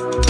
Bye.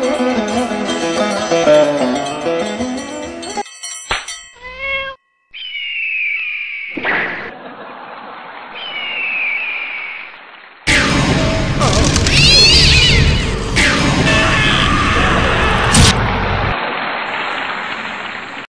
Música